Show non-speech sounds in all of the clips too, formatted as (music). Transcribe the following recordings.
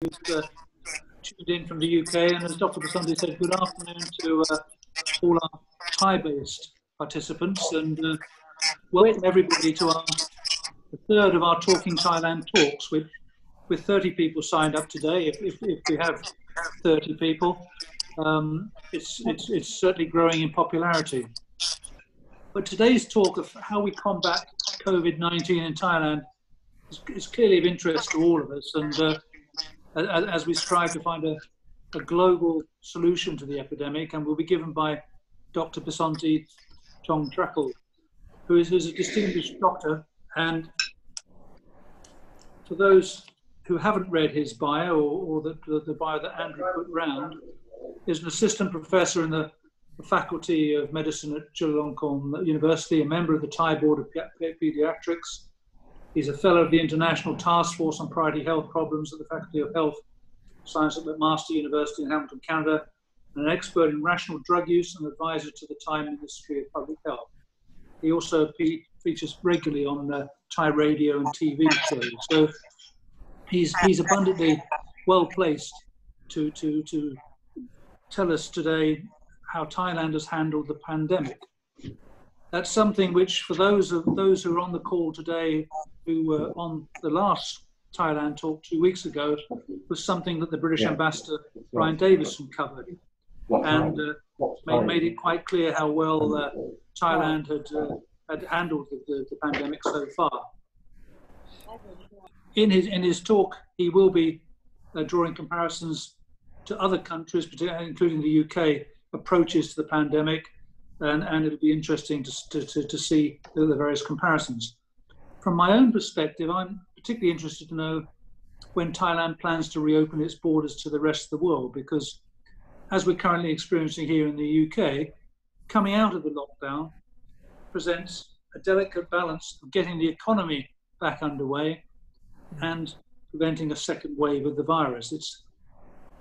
who's uh, tuned in from the UK. And as Dr. Pisonthi said, good afternoon to uh, all our Thai-based participants. And uh, welcome everybody to our the third of our Talking Thailand talks, with, with 30 people signed up today. If, if, if we have 30 people, um, it's, it's, it's certainly growing in popularity. But today's talk of how we combat COVID 19 in Thailand is, is, clearly of interest to all of us. And uh, as, we strive to find a, a, global solution to the epidemic, and will be given by Dr. Pisonthi Chongtrakul, who is, is a distinguished doctor. And for those who haven't read his bio or, or the, the, the bio that Andrew put round, is an assistant professor in the the Faculty of Medicine at Chulalongkorn University, a member of the Thai Board of Pediatrics. He's a fellow of the International Task Force on Priority Health Problems at the Faculty of Health Science at McMaster University in Hamilton, Canada, and an expert in rational drug use and advisor to the Thai Ministry of Public Health. He also features regularly on uh, Thai radio and TV shows. So he's, he's abundantly well placed to, to, to tell us today how Thailand has handled the pandemic. That's something which, for those of those who are on the call today, who were on the last Thailand talk two weeks ago, was something that the British yeah. ambassador Brian Davidson covered, and uh, made, made, it quite clear how well uh, Thailand had uh, had handled the, the, the, pandemic so far. In his in his talk, he will be uh, drawing comparisons to other countries, including the UK, approaches to the pandemic, and, and it'll be interesting to, to, to see the various comparisons. From my own perspective, I'm particularly interested to know when Thailand plans to reopen its borders to the rest of the world, because as we're currently experiencing here in the UK, coming out of the lockdown presents a delicate balance of getting the economy back underway and preventing a second wave of the virus. It's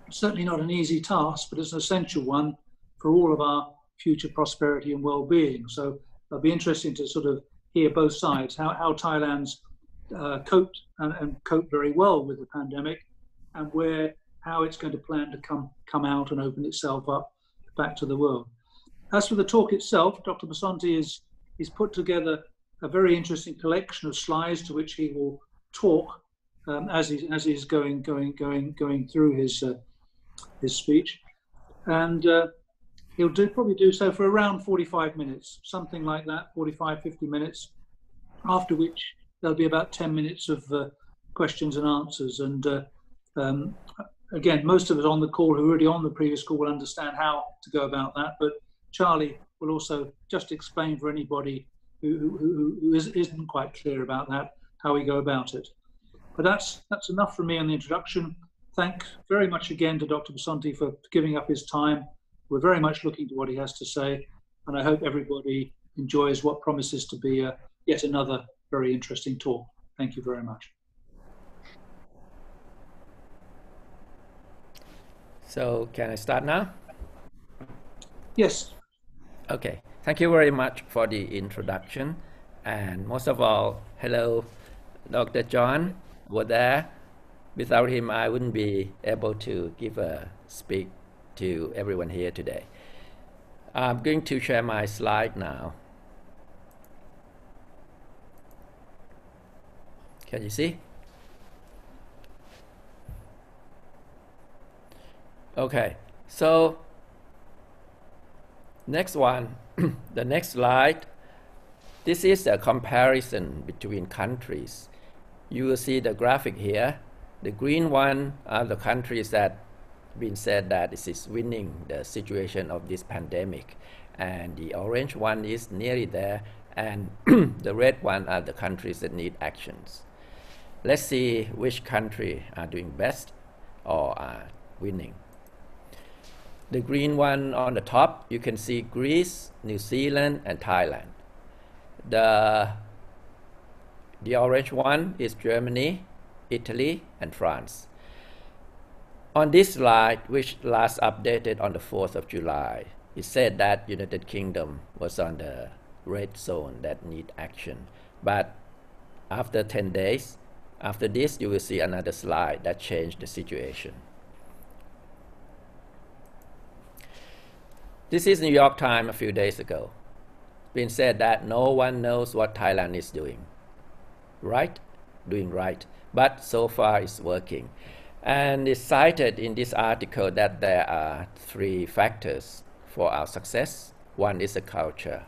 certainly not an easy task, but it's an essential one for all of our future prosperity and well-being. So it'll be interesting to sort of hear both sides, how, how Thailand's uh, coped and, and coped very well with the pandemic and where how it's going to plan to come come out and open itself up back to the world. As for the talk itself, Dr. Pisonthi is he's put together a very interesting collection of slides to which he will talk um, as he's as he's going going going going through his uh, his speech, and uh, he'll do probably do so for around 45 minutes, something like that, 45, 50 minutes, after which there'll be about 10 minutes of uh, questions and answers. And uh, um, again, most of us on the call who are already on the previous call will understand how to go about that. But Charlie will also just explain for anybody who, who, who is, isn't quite clear about that how we go about it. But that's that's enough for me on the introduction. Thanks very much again to Dr. Pisonthi for giving up his time we're very much looking to what he has to say, and I hope everybody enjoys what promises to be a, yet another very interesting talk. Thank you very much. So, can I start now? Yes. Okay. Thank you very much for the introduction. And most of all, hello, Dr. John over there. Without him, I wouldn't be able to give a speak to everyone here today. I'm going to share my slide now. Can you see? Okay, so next one, (clears throat) the next slide. This is a comparison between countries. You will see the graphic here. The green one are the countries that been said that this is winning the situation of this pandemic. And the orange one is nearly there and (clears throat) the red one are the countries that need actions. Let's see which country are doing best or are winning. The green one on the top you can see Greece New Zealand and Thailand. The the orange one is Germany Italy and France on this slide, which last updated on the 4th of July, it said that United Kingdom was on the red zone that need action. But after 10 days, After this, you will see another slide that changed the situation. This is New York Times a few days ago. It's been said that no one knows what Thailand is doing. Right? Doing right. But so far it's working. And it's cited in this article that there are three factors for our success. One is the culture,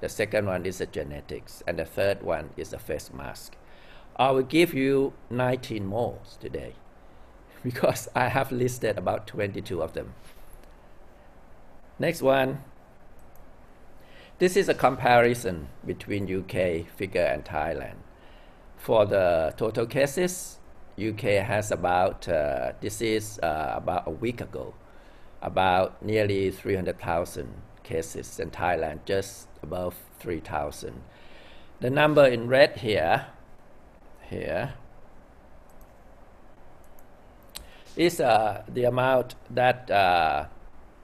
the second one is the genetics, and the third one is the face mask. I will give you 19 more today (laughs) because I have listed about 22 of them. Next one. This is a comparison between UK figure and Thailand. For the total cases, UK has about, uh, this is uh, about a week ago, about nearly 300,000 cases, and Thailand just above 3,000. The number in red here, here, is uh, the amount that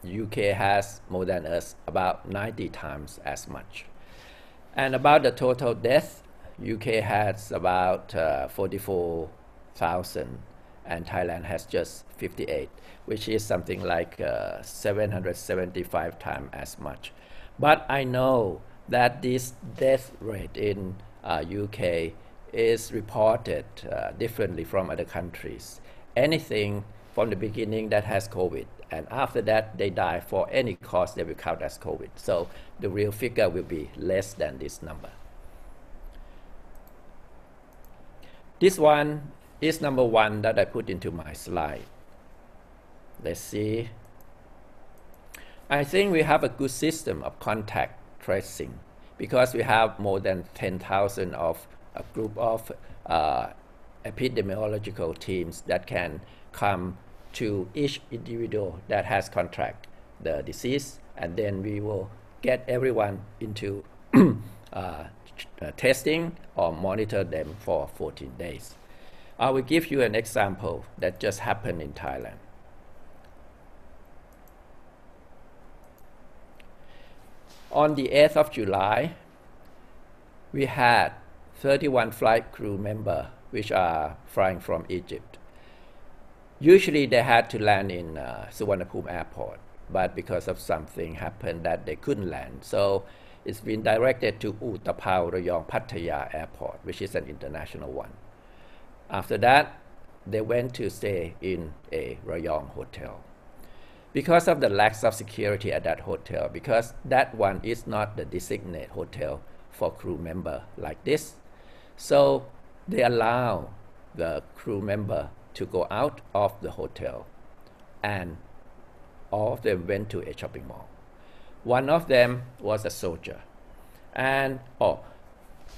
UK uh, has more than us, about 90 times as much. And about the total death, UK has about uh, 44 thousand, and Thailand has just 58, which is something like uh, 775 times as much. But I know that this death rate in uh, UK is reported uh, differently from other countries. Anything from the beginning that has COVID, and after that they die for any cause, they will count as COVID. So the real figure will be less than this number. This one is number one that I put into my slide. Let's see. I think we have a good system of contact tracing because we have more than 10,000 of a group of uh, epidemiological teams that can come to each individual that has contract the disease and then we will get everyone into (clears throat) uh, testing or monitor them for 14 days. I will give you an example that just happened in Thailand. On the 8th of July, we had 31 flight crew members which are flying from Egypt. Usually they had to land in uh, Suvarnabhumi airport, but because of something happened that they couldn't land. So it's been directed to Utapao Rayong Pattaya airport, which is an international one. After that, they went to stay in a Rayong hotel. Because of the lack of security at that hotel, because that one is not the designated hotel for crew member like this, so they allow the crew member to go out of the hotel and all of them went to a shopping mall. One of them was a soldier. And oh,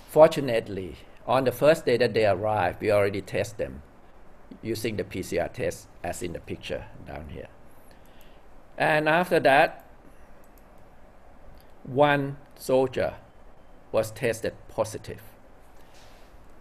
fortunately, on the first day that they arrive, we already test them using the PCR test as in the picture down here. And after that, one soldier was tested positive.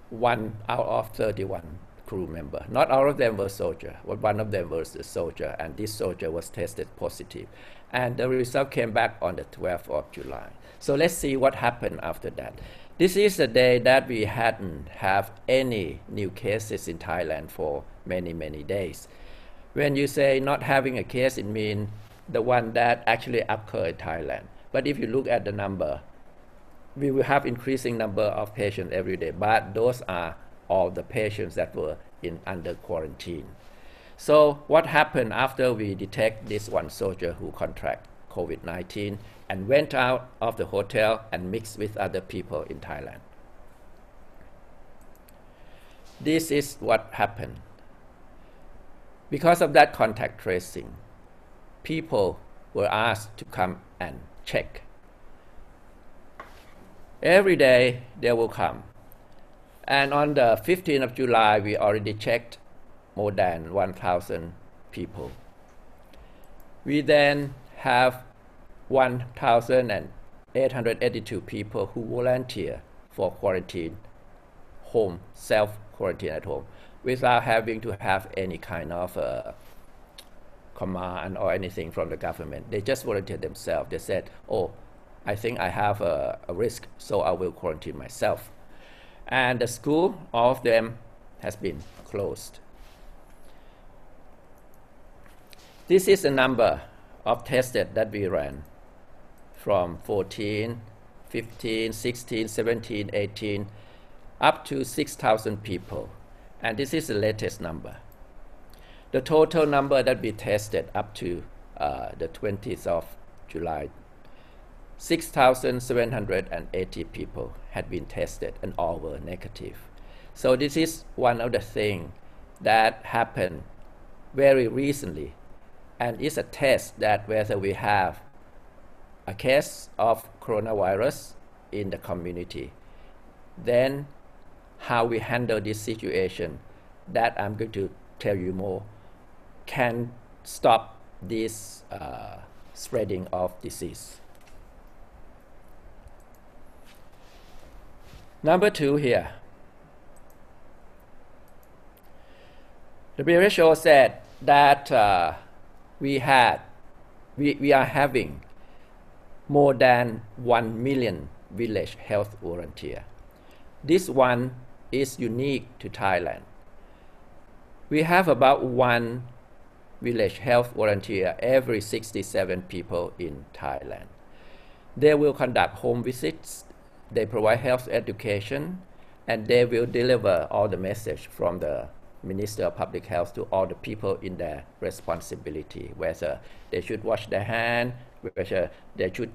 One out of 31 crew member. Not all of them were soldier, but one of them was a soldier, and this soldier was tested positive. And the result came back on the 12th of July. So let's see what happened after that. This is the day that we hadn't have any new cases in Thailand for many, many days. When you say not having a case, it means the one that actually occurred in Thailand. But if you look at the number, we will have increasing number of patients every day, but those are all the patients that were in under quarantine. So what happened after we detect this one soldier who contract COVID-19 and went out of the hotel and mixed with other people in Thailand. This is what happened. Because of that contact tracing, people were asked to come and check. Every day they will come. And on the 15th of July, we already checked more than 1,000 people. We then have 1,882 people who volunteer for quarantine, home, self quarantine at home, without having to have any kind of uh, command or anything from the government. They just volunteered themselves. They said, "Oh, I think I have a, a risk, so I will quarantine myself." And the school, all of them has been closed. This is the number of tested that we ran from 14, 15, 16, 17, 18, up to 6,000 people. And this is the latest number. The total number that we tested up to uh, the 20th of July 6,780 people had been tested and all were negative. So this is one of the things that happened very recently and it's a test that whether we have a case of coronavirus in the community, then how we handle this situation that I'm going to tell you more can stop this uh, spreading of disease. Number two here. The WHO said that uh, we had, we, we are having more than 1 million village health volunteer. This one is unique to Thailand. We have about one village health volunteer every 67 people in Thailand. They will conduct home visits they provide health education, and they will deliver all the message from the Minister of Public Health to all the people in their responsibility, whether they should wash their hand, whether they should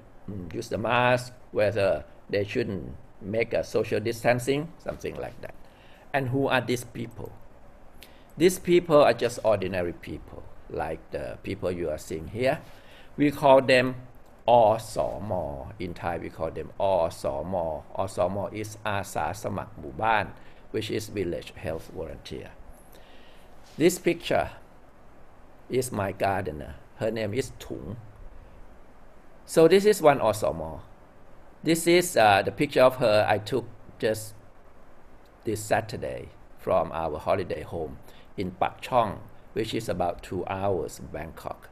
use the mask, whether they shouldn't make a social distancing, something like that. And who are these people? These people are just ordinary people, like the people you are seeing here. We call them Osomo. In Thai, we call them Osomo. Osomo is Asa Samak Muban, which is village health volunteer. This picture is my gardener. Her name is Tung so this is one Osmo this is uh, the picture of her I took just this Saturday from our holiday home in Pak Chong which is about two hours Bangkok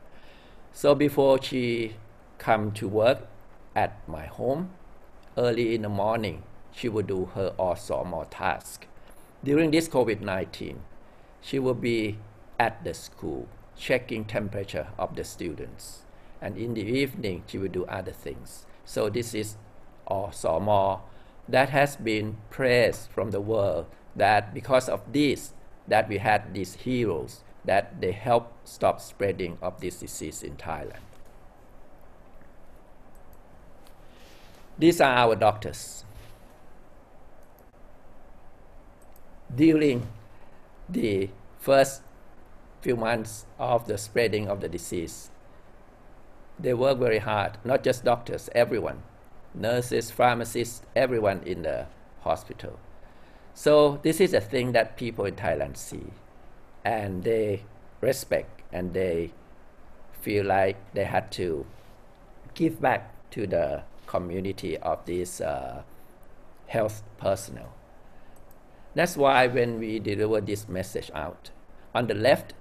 so before she come to work at my home early in the morning. She would do her more task. During this COVID-19, she will be at the school checking temperature of the students. And in the evening, she will do other things. So this is also more that has been praised from the world that because of this, that we had these heroes that they help stop spreading of this disease in Thailand. These are our doctors. During the first few months of the spreading of the disease, they work very hard, not just doctors, everyone, nurses, pharmacists, everyone in the hospital. So this is a thing that people in Thailand see and they respect and they feel like they had to give back to the community of these uh, health personnel. That's why when we deliver this message out, on the left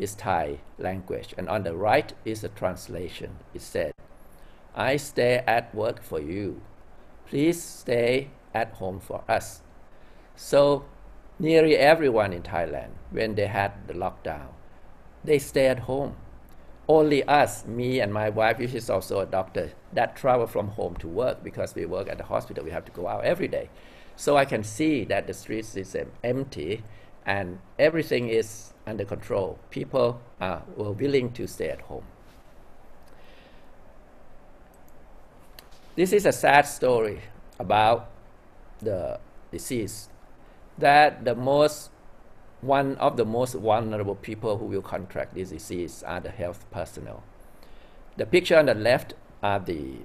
is Thai language, and on the right is a translation. It said, I stay at work for you. Please stay at home for us. So nearly everyone in Thailand, when they had the lockdown, they stay at home only us, me and my wife, which is also a doctor, that travel from home to work because we work at the hospital. We have to go out every day. So I can see that the streets is um, empty and everything is under control. People were willing to stay at home. This is a sad story about the disease that the most one of the most vulnerable people who will contract this disease are the health personnel. The picture on the left are the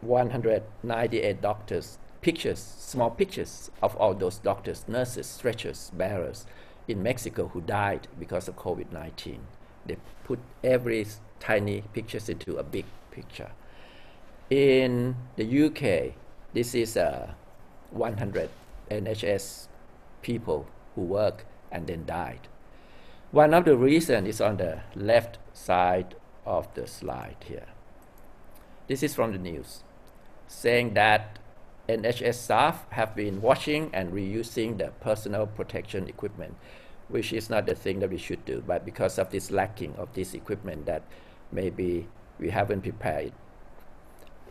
198 doctors, pictures, small pictures of all those doctors, nurses, stretchers, bearers in Mexico who died because of COVID-19. They put every tiny pictures into a big picture. In the UK, this is uh, 100 NHS people who worked and then died. One of the reasons is on the left side of the slide here. This is from the news, saying that NHS staff have been washing and reusing the personal protection equipment, which is not the thing that we should do, but because of this lacking of this equipment that maybe we haven't prepared.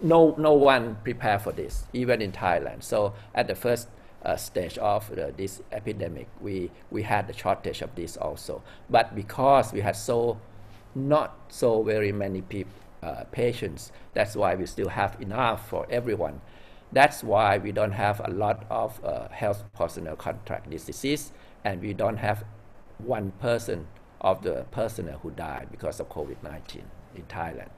No, no one prepared for this, even in Thailand. So at the first uh, stage of uh, this epidemic, we, we had a shortage of this also. But because we had so not so very many people, uh, patients, that's why we still have enough for everyone. That's why we don't have a lot of uh, health personnel contract this disease, and we don't have one person of the personnel who died because of COVID-19 in Thailand.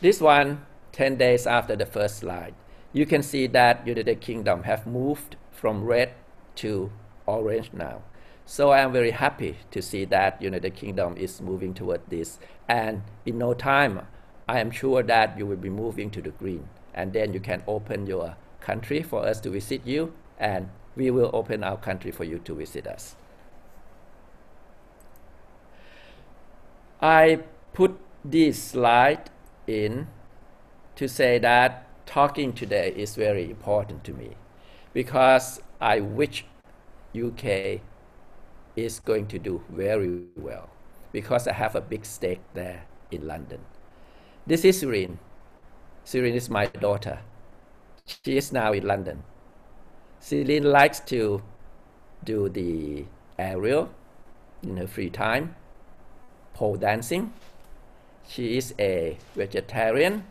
This one, 10 days after the first slide, you can see that United Kingdom have moved from red to orange now. So I'm very happy to see that United Kingdom is moving toward this. And in no time, I am sure that you will be moving to the green. And then you can open your country for us to visit you, and we will open our country for you to visit us. I put this slide in to say that talking today is very important to me because I wish UK is going to do very well because I have a big stake there in London. This is Serene. Serene is my daughter. She is now in London. Serene likes to do the aerial in her free time, pole dancing, she is a vegetarian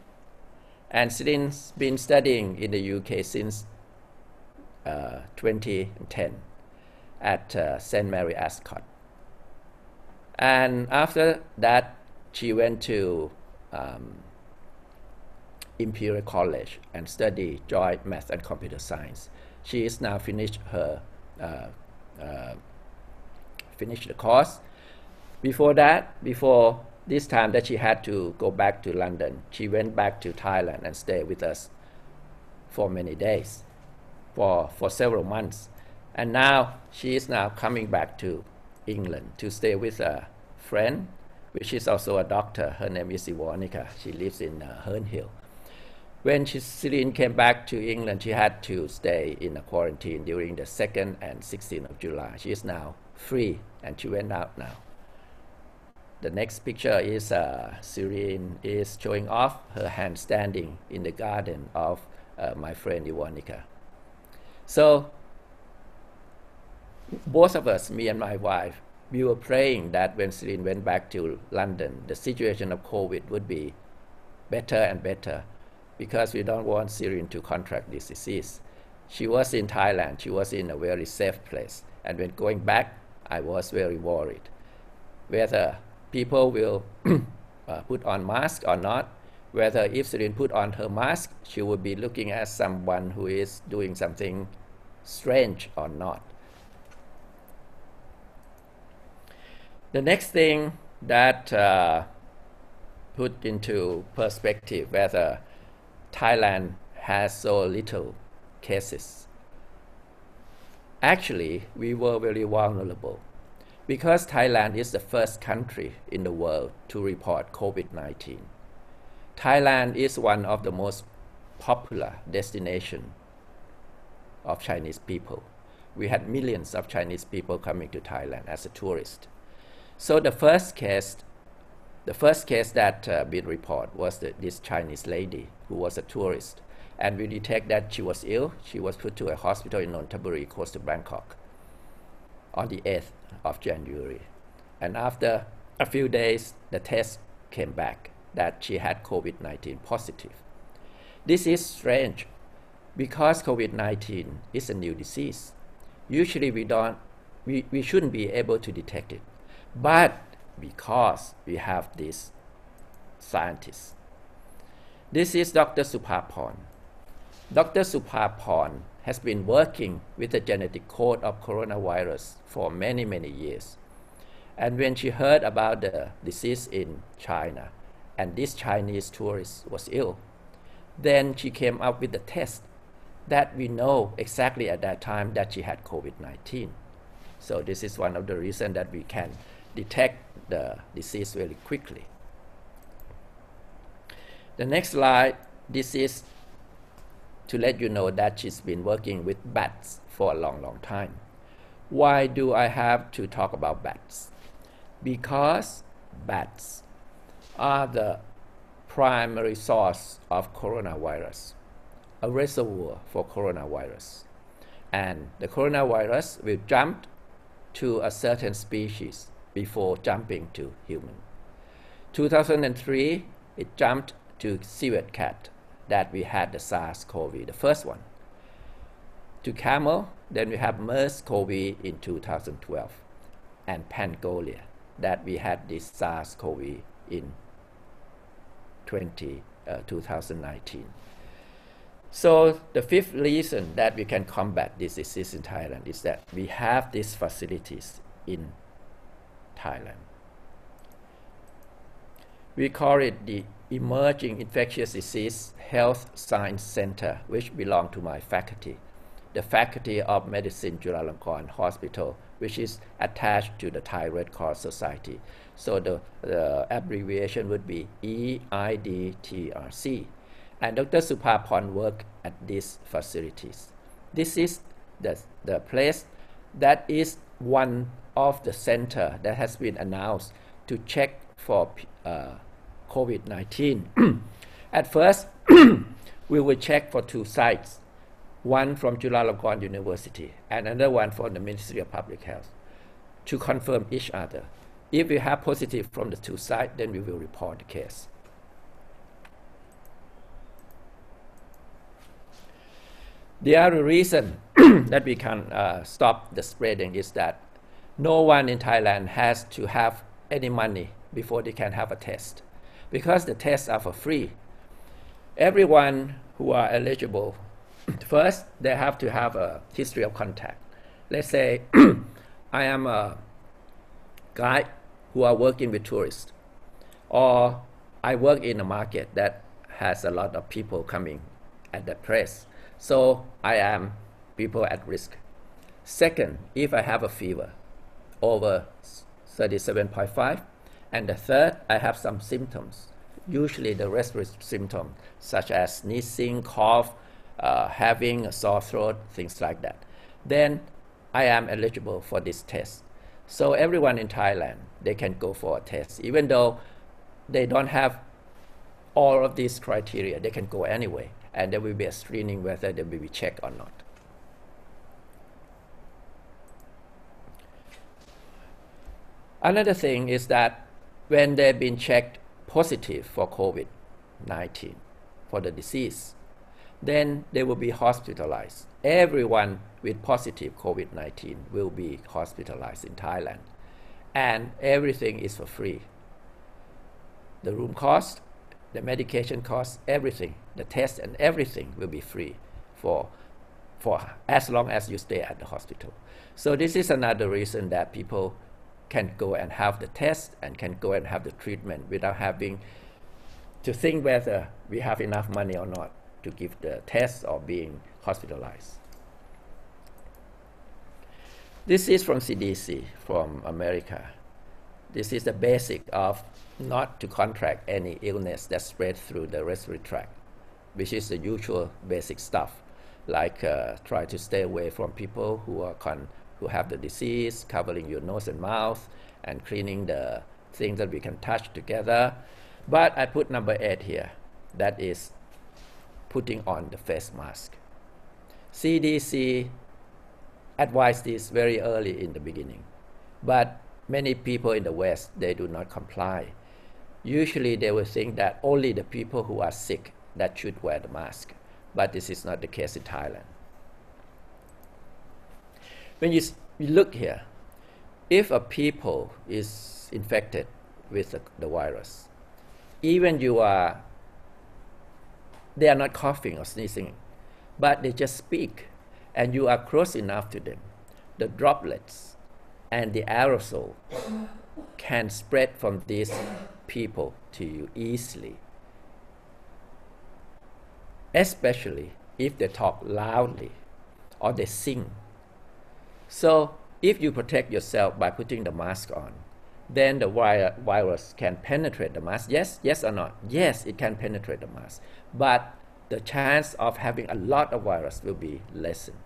and Celine's been studying in the UK since uh, 2010 at uh, St. Mary Ascot. And after that, she went to um, Imperial College and studied joint math and computer science. She is now finished her uh, uh, finished the course. Before that, before this time that she had to go back to London, she went back to Thailand and stayed with us for many days, for, for several months. And now she is now coming back to England to stay with a friend, is also a doctor. Her name is Ivonica. She lives in uh, Herne When she, Celine came back to England, she had to stay in a quarantine during the 2nd and 16th of July. She is now free and she went out now. The next picture is uh, Serene is showing off her hand standing in the garden of uh, my friend Ivonica. So both of us, me and my wife, we were praying that when Serene went back to London, the situation of COVID would be better and better because we don't want Serene to contract this disease. She was in Thailand, she was in a very safe place. And when going back, I was very worried whether people will (clears throat) uh, put on mask or not. Whether if Serene put on her mask, she would be looking at someone who is doing something strange or not. The next thing that uh, put into perspective whether Thailand has so little cases. Actually, we were very vulnerable because Thailand is the first country in the world to report COVID-19. Thailand is one of the most popular destination of Chinese people. We had millions of Chinese people coming to Thailand as a tourist. So the first case, the first case that uh, been reported was the, this Chinese lady who was a tourist, and we detect that she was ill. She was put to a hospital in Nonthaburi, close to Bangkok, on the 8th of January. And after a few days, the test came back that she had COVID 19 positive. This is strange because COVID 19 is a new disease. Usually, we, don't, we, we shouldn't be able to detect it. But because we have these scientists, this is Dr. Supaporn. Dr. Supaporn has been working with the genetic code of coronavirus for many, many years. And when she heard about the disease in China, and this Chinese tourist was ill, then she came up with a test that we know exactly at that time that she had COVID 19. So, this is one of the reasons that we can detect the disease very quickly. The next slide, this is to let you know that she's been working with bats for a long, long time. Why do I have to talk about bats? Because bats are the primary source of coronavirus, a reservoir for coronavirus. And the coronavirus will jump to a certain species before jumping to human. 2003, it jumped to civet cat that we had the SARS-CoV, the first one. To camel, then we have MERS-CoV in 2012, and Pangolin that we had this SARS-CoV in 20, uh, 2019. So the fifth reason that we can combat this disease in Thailand is that we have these facilities in Thailand. We call it the Emerging Infectious Disease Health Science Center, which belong to my faculty, the Faculty of Medicine Chulalongkorn Hospital, which is attached to the Thai Red Cross Society. So the, the abbreviation would be EIDTRC. And Dr. Supaporn worked at these facilities. This is the, the place that is one of the center that has been announced to check for uh, COVID-19. (clears throat) At first, (clears throat) we will check for two sites, one from Chulalongkorn University and another one from the Ministry of Public Health, to confirm each other. If we have positive from the two sites, then we will report the case. The other reason (clears throat) that we can uh, stop the spreading is that no one in Thailand has to have any money before they can have a test because the tests are for free. Everyone who are eligible, (clears throat) first they have to have a history of contact. Let's say (clears throat) I am a guy who are working with tourists, or I work in a market that has a lot of people coming at that place. So I am people at risk. Second, if I have a fever over 37.5, and the third, I have some symptoms, usually the respiratory symptoms, such as sneezing, cough, uh, having a sore throat, things like that. Then I am eligible for this test. So everyone in Thailand, they can go for a test. Even though they don't have all of these criteria, they can go anyway. And there will be a screening whether they will be checked or not. Another thing is that when they've been checked positive for COVID 19, for the disease, then they will be hospitalized. Everyone with positive COVID 19 will be hospitalized in Thailand. And everything is for free. The room cost, the medication cost, everything, the test and everything will be free for, for as long as you stay at the hospital. So this is another reason that people can go and have the test and can go and have the treatment without having to think whether we have enough money or not to give the test or being hospitalized. This is from CDC from America. This is the basic of not to contract any illness that spread through the respiratory tract, which is the usual basic stuff, like uh, try to stay away from people who are con- who have the disease, covering your nose and mouth, and cleaning the things that we can touch together. But I put number eight here. That is putting on the face mask. CDC advised this very early in the beginning, but many people in the West they do not comply. Usually they will think that only the people who are sick that should wear the mask, but this is not the case in Thailand. When you, you look here, if a people is infected with the, the virus, even you are, they are not coughing or sneezing, but they just speak, and you are close enough to them, the droplets and the aerosol can spread from these people to you easily. Especially if they talk loudly or they sing so if you protect yourself by putting the mask on, then the virus can penetrate the mask. Yes, yes or not? Yes, it can penetrate the mask, but the chance of having a lot of virus will be lessened.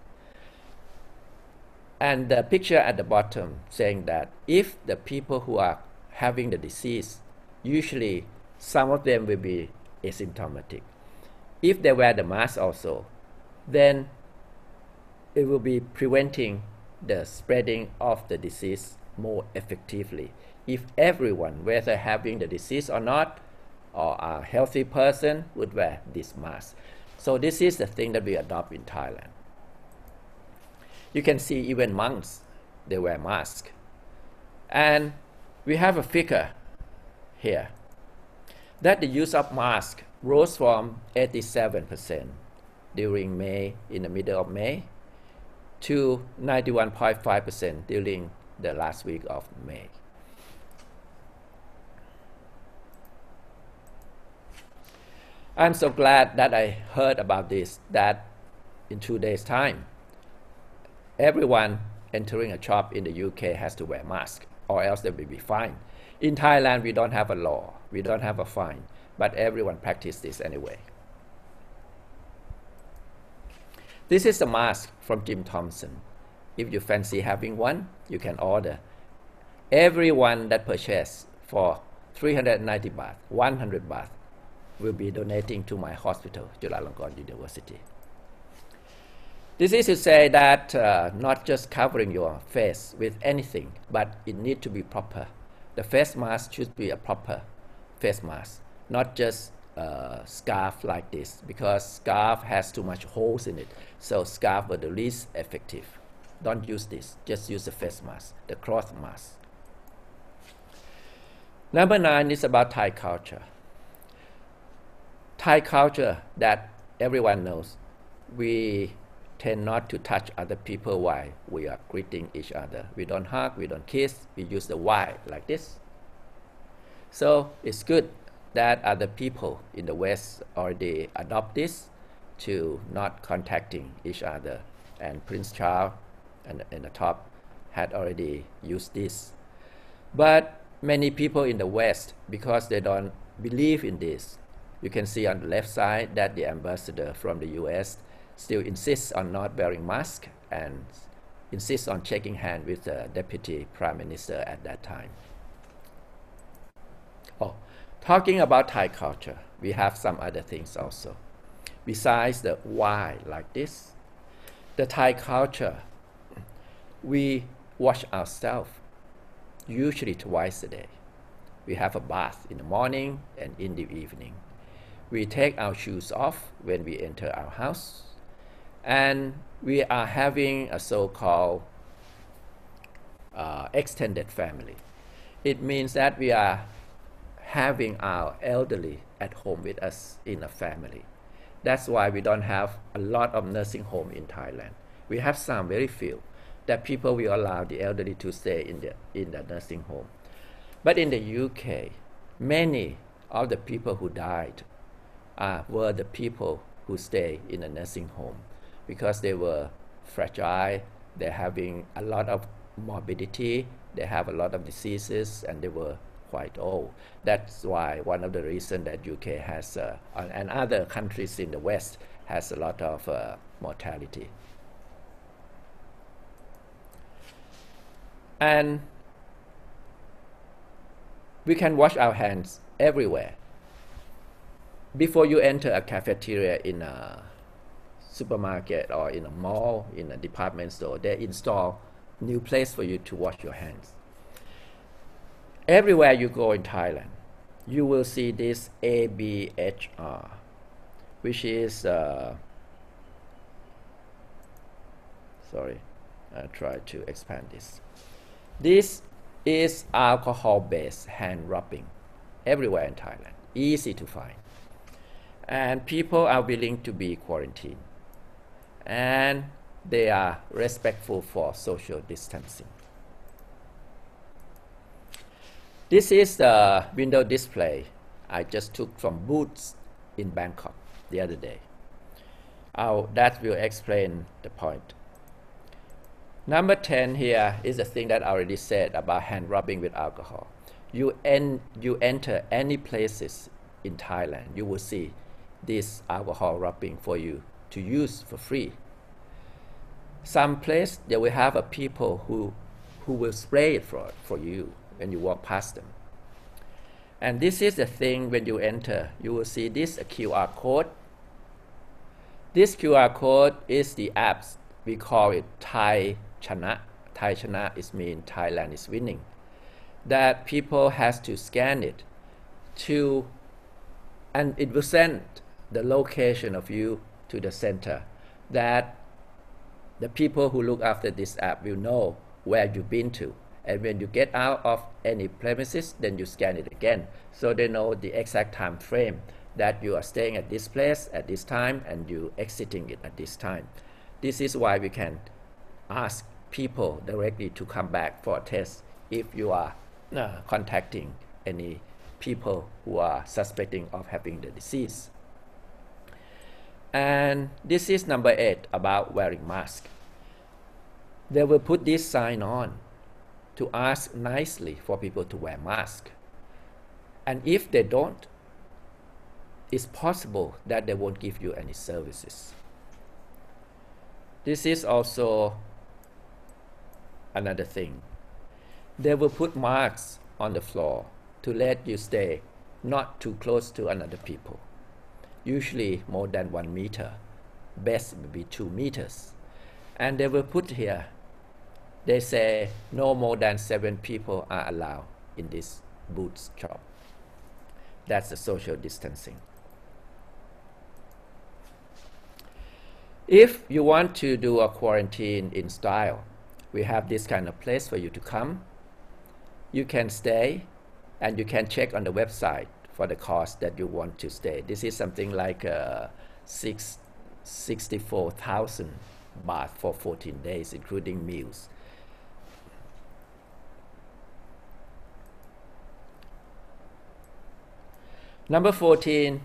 And the picture at the bottom saying that if the people who are having the disease, usually some of them will be asymptomatic. If they wear the mask also, then it will be preventing the spreading of the disease more effectively. If everyone, whether having the disease or not, or a healthy person, would wear this mask. So this is the thing that we adopt in Thailand. You can see even monks, they wear masks. And we have a figure here that the use of mask rose from 87% during May, in the middle of May, to 91.5% during the last week of May. I'm so glad that I heard about this, that in two days' time, everyone entering a shop in the UK has to wear mask, or else they will be fined. In Thailand, we don't have a law, we don't have a fine, but everyone practices this anyway. This is a mask from Jim Thompson. If you fancy having one, you can order. Everyone that purchase for 390 baht, 100 baht, will be donating to my hospital, Chulalongkorn University. This is to say that uh, not just covering your face with anything, but it needs to be proper. The face mask should be a proper face mask, not just uh, scarf like this because scarf has too much holes in it. So scarf are the least effective. Don't use this. Just use the face mask, the cloth mask. Number nine is about Thai culture. Thai culture that everyone knows. We tend not to touch other people while we are greeting each other. We don't hug, we don't kiss, we use the wai like this. So it's good that other people in the West already adopt this to not contacting each other. And Prince Charles and in the top had already used this. But many people in the West, because they don't believe in this, you can see on the left side that the ambassador from the US still insists on not wearing mask and insists on shaking hand with the deputy prime minister at that time. Talking about Thai culture, we have some other things also. Besides the wai like this, the Thai culture, we wash ourselves usually twice a day. We have a bath in the morning and in the evening. We take our shoes off when we enter our house, and we are having a so-called uh, extended family. It means that we are having our elderly at home with us in a family. That's why we don't have a lot of nursing home in Thailand. We have some, very few, that people will allow the elderly to stay in the, in the nursing home. But in the UK, many of the people who died uh, were the people who stay in a nursing home because they were fragile, they're having a lot of morbidity, they have a lot of diseases, and they were quite old. That's why one of the reasons that UK has, uh, and other countries in the West, has a lot of uh, mortality. And we can wash our hands everywhere. Before you enter a cafeteria in a supermarket or in a mall, in a department store, they install new place for you to wash your hands everywhere you go in Thailand, you will see this ABHR, which is, uh, sorry, I try to expand this. This is alcohol-based hand rubbing everywhere in Thailand, easy to find. And people are willing to be quarantined. And they are respectful for social distancing. This is the window display I just took from Boots in Bangkok the other day. I'll, that will explain the point. Number 10 here is the thing that I already said about hand rubbing with alcohol. You, en- you enter any places in Thailand, you will see this alcohol rubbing for you to use for free. Some place they will have a people who, who will spray it for, for you when you walk past them. And this is the thing when you enter, you will see this QR code. This QR code is the apps, we call it Thai Chana. Thai Chana is mean Thailand is winning. That people has to scan it to, and it will send the location of you to the center that the people who look after this app will know where you've been to and when you get out of any premises then you scan it again. So they know the exact time frame that you are staying at this place at this time and you exiting it at this time. This is why we can ask people directly to come back for a test if you are uh, contacting any people who are suspecting of having the disease. And this is number eight about wearing mask. They will put this sign on to ask nicely for people to wear masks. And if they don't, it's possible that they won't give you any services. This is also another thing. They will put marks on the floor to let you stay not too close to another people usually more than one meter. Best maybe two meters. And they will put here, they say no more than seven people are allowed in this boots shop. That's the social distancing. If you want to do a quarantine in style, we have this kind of place for you to come. You can stay and you can check on the website for the cost that you want to stay. This is something like uh, six, 64,000 baht for 14 days, including meals. Number 14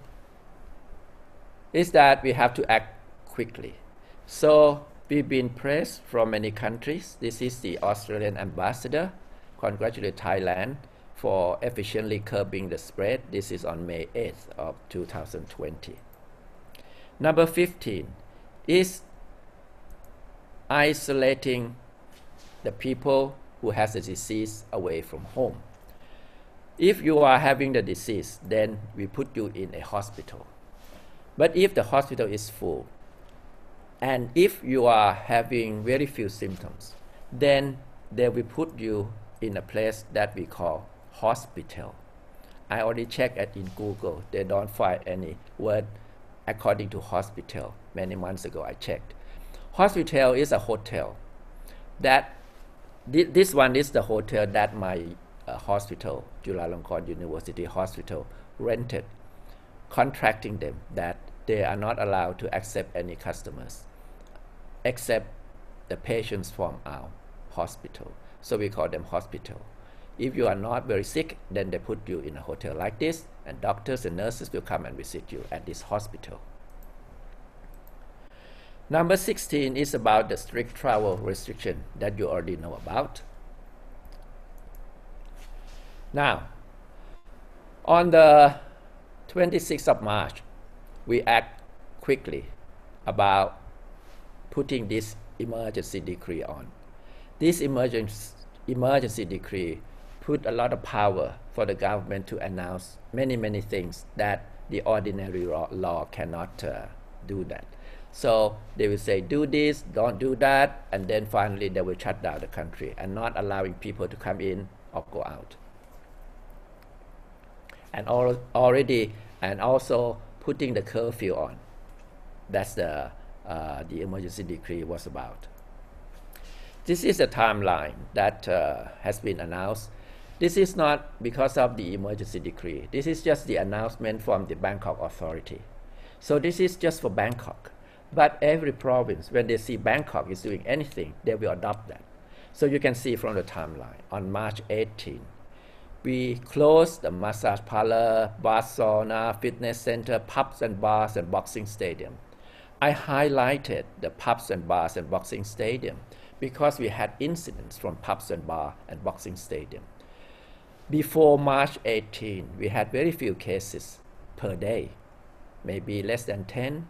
is that we have to act quickly. So we've been praised from many countries. This is the Australian ambassador. Congratulate Thailand for efficiently curbing the spread. This is on May 8th of 2020. Number 15 is isolating the people who has the disease away from home. If you are having the disease, then we put you in a hospital. But if the hospital is full, and if you are having very few symptoms, then they will put you in a place that we call hospitel. I already checked it in Google. They don't find any word according to hospitel. Many months ago, I checked. Hospitel is a hotel. That this one is the hotel that my uh, hospital, Chulalongkorn University Hospital, rented, contracting them that they are not allowed to accept any customers, except the patients from our hospital. So we call them hospitel. If you are not very sick, then they put you in a hotel like this, and doctors and nurses will come and visit you at this hospitel. Number 16 is about the strict travel restriction that you already know about. Now, on the 26th of March, we act quickly about putting this emergency decree on. This emergency, emergency decree put a lot of power for the government to announce many, many things that the ordinary law, cannot uh, do that. So they will say, do this, don't do that, and then finally they will shut down the country and not allowing people to come in or go out. And al already, and also putting the curfew on. That's the, uh, the emergency decree was about. This is a timeline that uh, has been announced this is not because of the emergency decree. This is just the announcement from the Bangkok authority. So this is just for Bangkok. But every province, when they see Bangkok is doing anything, they will adopt that. So you can see from the timeline on March 18, we closed the massage parlor, bar sauna, fitness center, pubs and bars, and boxing stadium. I highlighted the pubs and bars and boxing stadium because we had incidents from pubs and bar and boxing stadium. Before March 18, we had very few cases per day, maybe less than 10.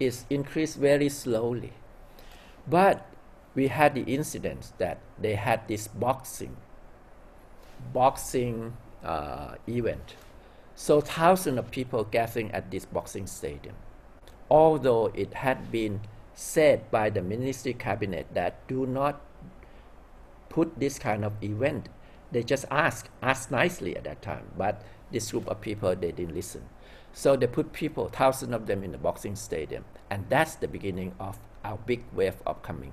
It's increased very slowly. But we had the incidents that they had this boxing, boxing uh, event. So thousands of people gathering at this boxing stadium. Although it had been said by the ministry cabinet that do not put this kind of event. They just ask, ask nicely at that time, but this group of people, they didn't listen. So they put people, thousands of them in the boxing stadium. And that's the beginning of our big wave of coming.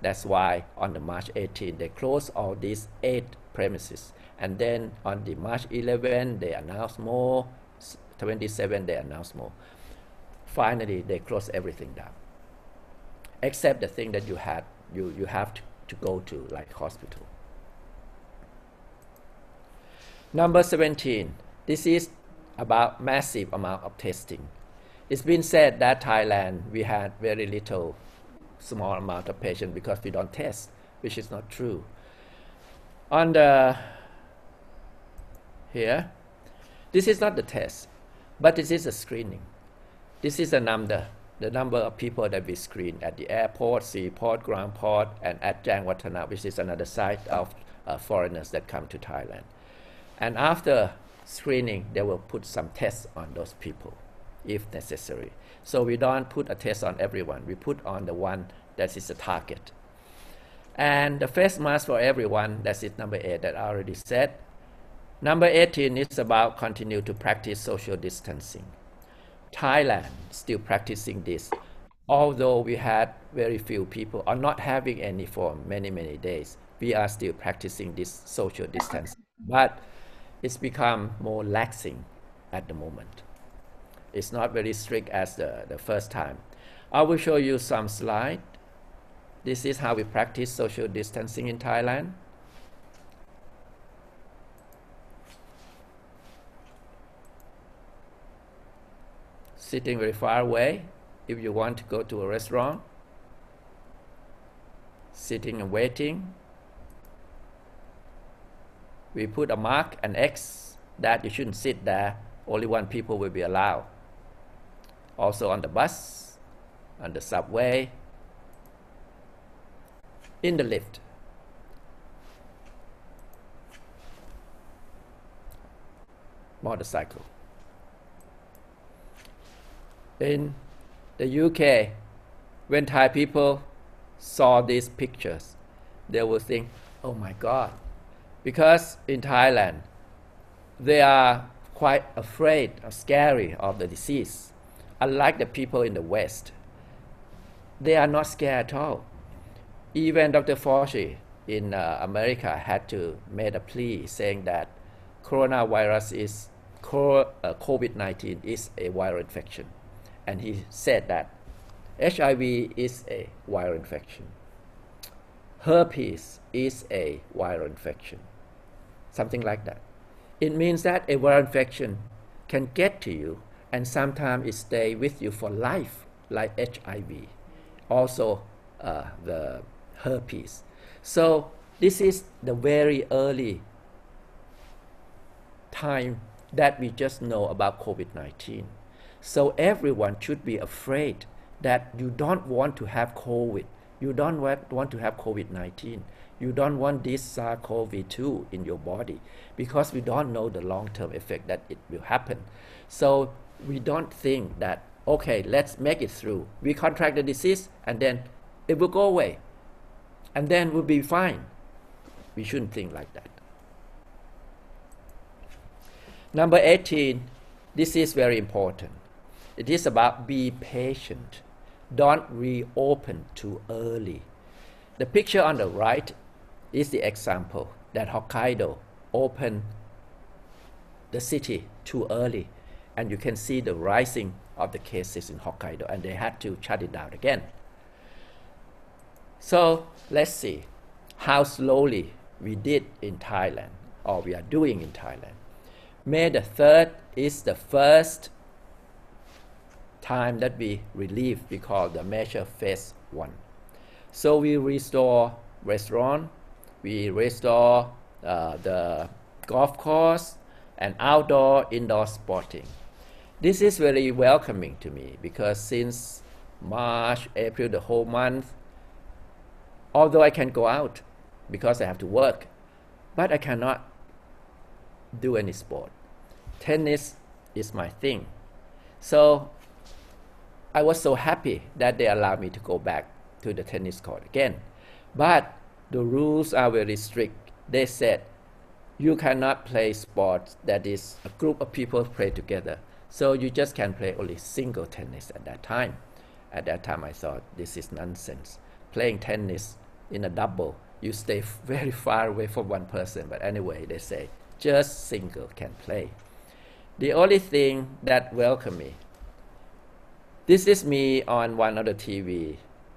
That's why on the March 18, they closed all these eight premises. And then on the March 11, they announced more. 27, they announced more. Finally, they closed everything down except the thing that you had you, you have to, to go to like hospital. Number 17. This is about massive amount of testing. It's been said that Thailand we had very little small amount of patients because we don't test, which is not true. On the here, this is not the test, but this is a screening. This is a number the number of people that we screen at the airport, seaport, ground port, and at Jaengwattana, which is another site of uh, foreigners that come to Thailand. And after screening, they will put some tests on those people if necessary. So we don't put a test on everyone, we put on the one that is the target. And the face mask for everyone, that is it, number eight that I already said. Number 18 is about continue to practice social distancing. Thailand still practicing this, although we had very few people or not having any for many, many days. We are still practicing this social distance, but it's become more laxing at the moment. It's not very strict as the, the first time. I will show you some slide. This is how we practice social distancing in Thailand. sitting very far away if you want to go to a restaurant, sitting and waiting. We put a mark, an X, that you shouldn't sit there. Only one people will be allowed. Also on the bus, on the subway, in the lift. Motorcycle in the UK, when Thai people saw these pictures, they will think, oh my God. Because in Thailand, they are quite afraid or scary of the disease. Unlike the people in the West, they are not scared at all. Even Dr. Fauci in uh, America had to make a plea saying that coronavirus is uh, COVID-19 is a viral infection and he said that HIV is a viral infection. Herpes is a viral infection. Something like that. It means that a viral infection can get to you and sometimes it stay with you for life, like HIV. Also, uh, the herpes. So this is the very early time that we just know about COVID-19. So everyone should be afraid that you don't want to have COVID. You don't want to have COVID 19. You don't want this SARS CoV 2 in your body because we don't know the long term effect that it will happen. So we don't think that, okay, let's make it through. We contract the disease and then it will go away and then we'll be fine. We shouldn't think like that. Number 18, this is very important. It is about be patient. Don't reopen too early. The picture on the right is the example that Hokkaido opened the city too early and you can see the rising of the cases in Hokkaido and they had to shut it down again. So let's see how slowly we did in Thailand or we are doing in Thailand. May the 3rd is the first time that we relieve, we call the measure phase one. So we restore restaurant, we restore uh, the golf course, and outdoor indoor sporting. This is very welcoming to me because since March, April, the whole month, although I can go out because I have to work, but I cannot do any sport. Tennis is my thing. So I was so happy that they allowed me to go back to the tennis court again. But the rules are very strict. They said you cannot play sports that is a group of people play together. So you just can play only single tennis at that time. At that time, I thought this is nonsense. Playing tennis in a double, you stay (laughs) very far away from one person. But anyway, they say just single can play. The only thing that welcomed me. This is me on one of the TV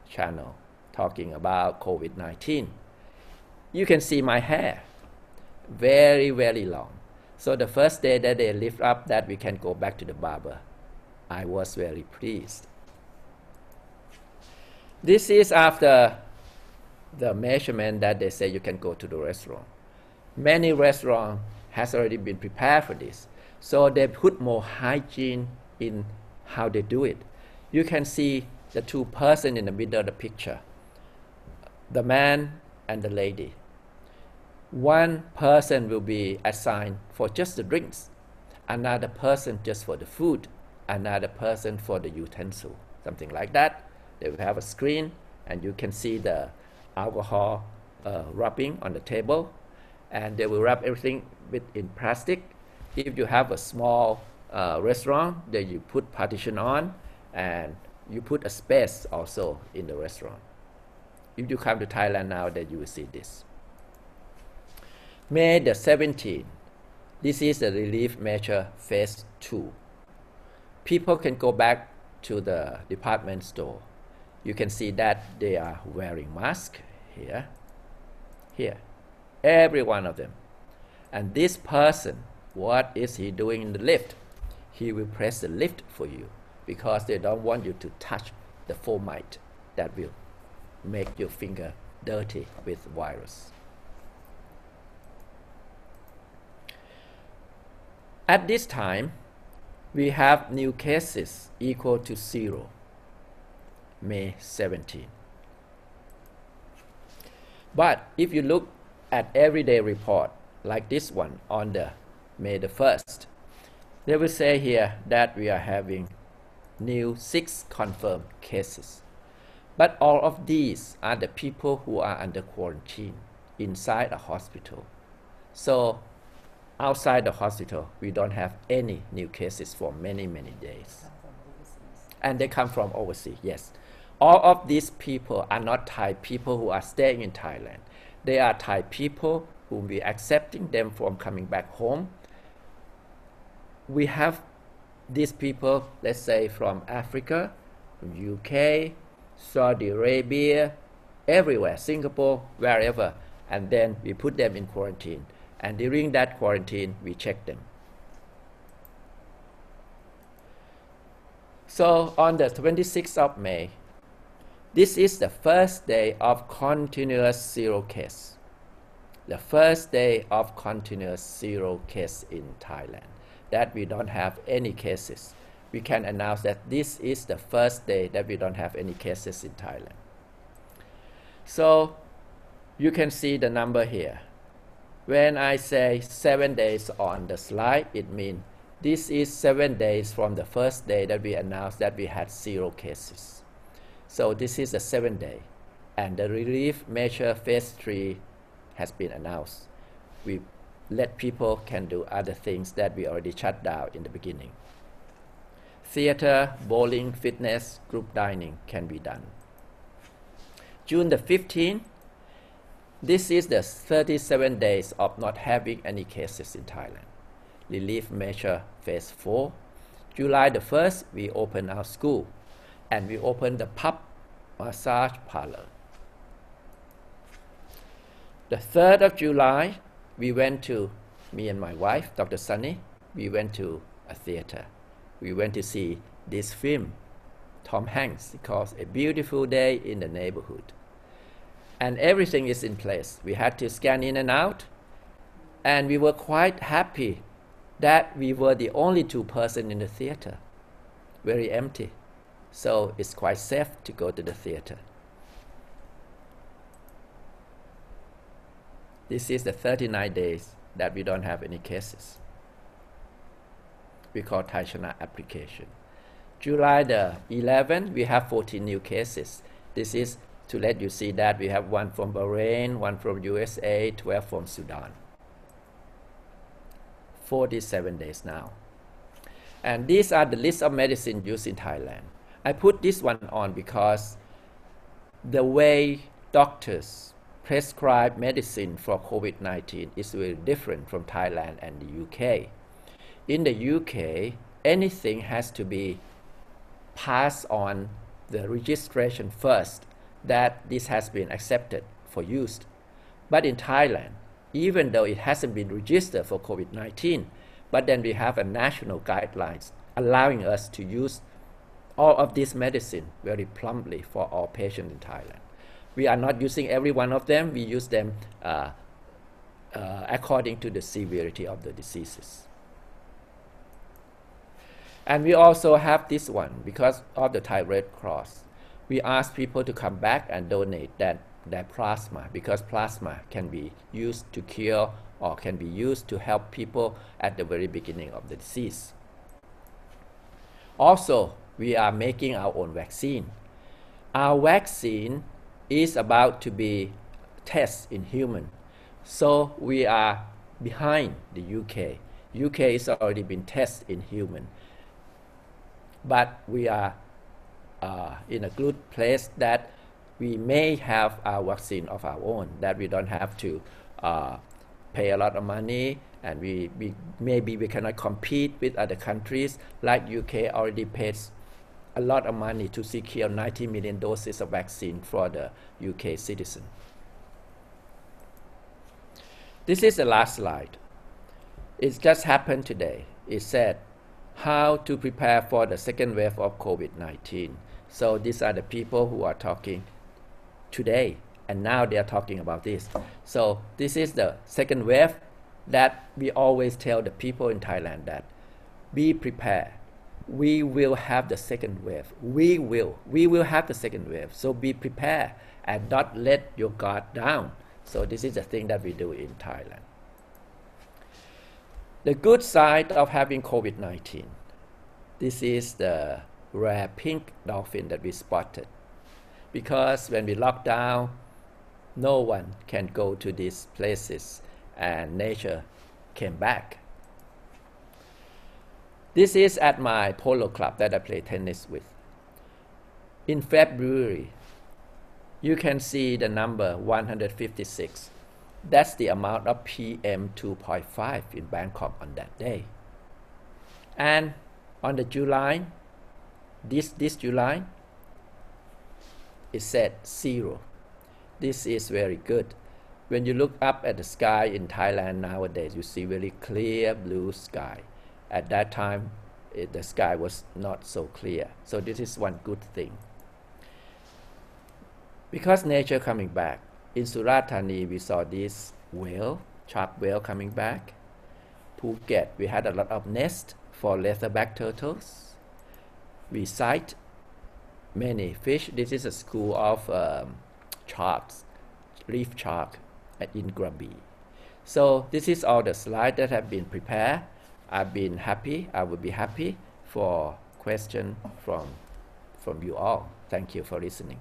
channel talking about COVID-19. You can see my hair, very very long. So the first day that they lift up that we can go back to the barber, I was very pleased. This is after the measurement that they say you can go to the restaurant. Many restaurants has already been prepared for this. So they put more hygiene in how they do it. You can see the two person in the middle of the picture, the man and the lady. One person will be assigned for just the drinks, another person just for the food, another person for the utensil, something like that. They will have a screen and you can see the alcohol uh, rubbing on the table and they will wrap everything with in plastic. If you have a small uh, restaurant, then you put partition on and you put a space also in the restaurant. If you come to Thailand now, then you will see this. May the 17th, this is the relief measure phase 2. People can go back to the department store. You can see that they are wearing mask here, here, every one of them. And this person, what is he doing in the lift? He will press the lift for you because they don't want you to touch the fomite that will make your finger dirty with virus. At this time, we have new cases equal to zero, May 17. But if you look at everyday report like this one on the May the 1st, they will say here that we are having new six confirmed cases. But all of these are the people who are under quarantine inside a hospital. So outside the hospital, we don't have any new cases for many, many days. And they come from overseas, yes. All of these people are not Thai people who are staying in Thailand. They are Thai people whom we accepting them from coming back home. We have these people, let's say from Africa, UK, Saudi Arabia, everywhere, Singapore, wherever, and then we put them in quarantine. And during that quarantine, we check them. So on the 26th of May, this is the first day of continuous zero case. The first day of continuous zero case in Thailand that we don't have any cases. We can announce that this is the first day that we don't have any cases in Thailand. So you can see the number here. When I say seven days on the slide, it means this is seven days from the first day that we announced that we had zero cases. So this is the seventh day, and the relief measure phase three has been announced. We let people can do other things that we already shut down in the beginning. Theater, bowling, fitness, group dining can be done. June the 15th, this is the 37 days of not having any cases in Thailand. Relief measure phase 4. July the 1st, we open our school and we open the pub massage parlor. The 3rd of July, we went to, me and my wife, Dr. Sunny, we went to a theater. We went to see this film, Tom Hanks, called A Beautiful Day in the Neighborhood. And everything is in place. We had to scan in and out, and we were quite happy that we were the only two person in the theater, very empty. So it's quite safe to go to the theater. This is the 39 days that we don't have any cases. We call Thai Chana application. July the 11th, we have 14 new cases. This is to let you see that we have one from Bahrain, one from USA, 12 from Sudan. 47 days now. And these are the list of medicine used in Thailand. I put this one on because the way doctors prescribe medicine for COVID 19 is very different from Thailand and the UK. In the UK, anything has to be passed on the registration first that this has been accepted for use. But in Thailand, even though it hasn't been registered for COVID 19, but then we have a national guidelines allowing us to use all of this medicine very promptly for all patients in Thailand. We are not using every one of them, we use them uh, uh, according to the severity of the diseases. And we also have this one because of the Thai Red Cross. We ask people to come back and donate that, that plasma because plasma can be used to cure or can be used to help people at the very beginning of the disease. Also, we are making our own vaccine. Our vaccine is about to be tested in human. So we are behind the UK. UK is already been tested in human. But we are uh, in a good place that we may have our vaccine of our own, that we don't have to uh, pay a lot of money and we, we maybe we cannot compete with other countries like UK already pays a lot of money to secure 90 million doses of vaccine for the UK citizen. This is the last slide. It just happened today. It said how to prepare for the second wave of COVID-19. So these are the people who are talking today and now they are talking about this. So this is the second wave that we always tell the people in Thailand that be prepared. We will have the second wave. We will. We will have the second wave. So be prepared and not let your guard down. So this is the thing that we do in Thailand. The good side of having COVID-19. This is the rare pink dolphin that we spotted. Because when we lock down, no one can go to these places and nature came back. This is at my polo club that I play tennis with. In February, you can see the number 156. That's the amount of PM 2.5 in Bangkok on that day. And on the July, this, this July, is said zero. This is very good when you look up at the sky in Thailand nowadays, you see very clear blue sky. At that time, it, the sky was not so clear. So this is one good thing. Because nature coming back, in Surat Thani we saw this whale, shark whale coming back. Phuket, we had a lot of nests for leatherback turtles. We sight many fish. This is a school of um, sharks, reef shark in Krabi. So this is all the slides that have been prepared. I've been happy. I will be happy for question from from you all. Thank you for listening.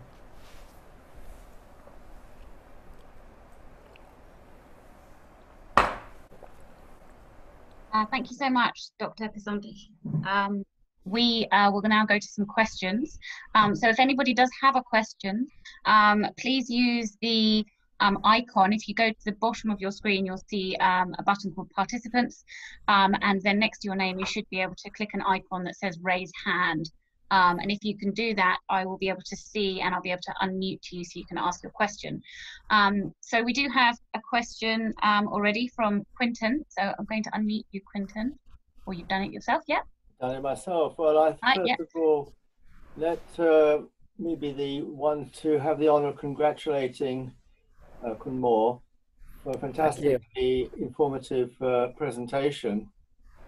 Uh, thank you so much, Dr. Pisonthi. Um, we uh, will now go to some questions. Um, so if anybody does have a question, um, please use the um, icon. If you go to the bottom of your screen, you'll see um, a button called participants. Um, and then next to your name, you should be able to click an icon that says raise hand. Um, and if you can do that, I will be able to see and I'll be able to unmute you so you can ask your question. So we do have a question already from Quinton. So I'm going to unmute you, Quinton. Or you've done it yourself, yeah? Done it myself. Well, I Right, first yeah. of all let uh, me be the one to have the honour of congratulating uh, Kun Moore, for a fantastically informative uh, presentation,